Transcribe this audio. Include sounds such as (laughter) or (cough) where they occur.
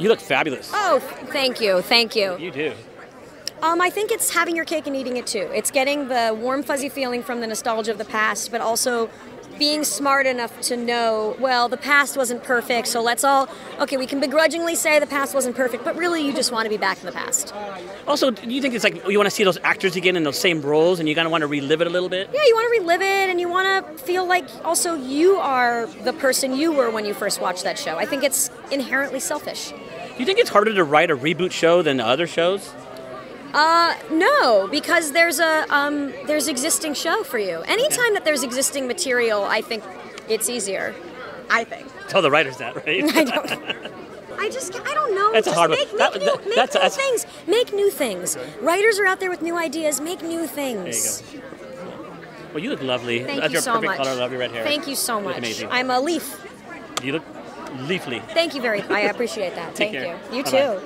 You look fabulous. Oh, thank you, thank you. You do. Um, I think it's having your cake and eating it too. It's getting the warm, fuzzy feeling from the nostalgia of the past, but also being smart enough to know, well, the past wasn't perfect, so let's all, okay, we can begrudgingly say the past wasn't perfect, but really you just want to be back in the past. Also, do you think it's like you want to see those actors again in those same roles and you kind of want to relive it a little bit? Yeah, you want to relive it and you want to feel like also you are the person you were when you first watched that show. I think it's inherently selfish. Do you think it's harder to write a reboot show than other shows? Uh, no, because there's a um, there's existing show for you. Anytime that there's existing material, I think it's easier. I think. Tell the writers that, right? (laughs) I don't. I just I don't know. That's a just hard one. make, That- make, that- new, make that's- new that's- things. Make new things. Writers are out there with new ideas. Make new things. There you go. Well, you look lovely. Thank That's you your so perfect much. color. I love your red hair. Thank you so You look much. amazing. I'm a leaf. You look leafly. Thank you very. I appreciate that. Take Thank care. you. You Bye-bye. too.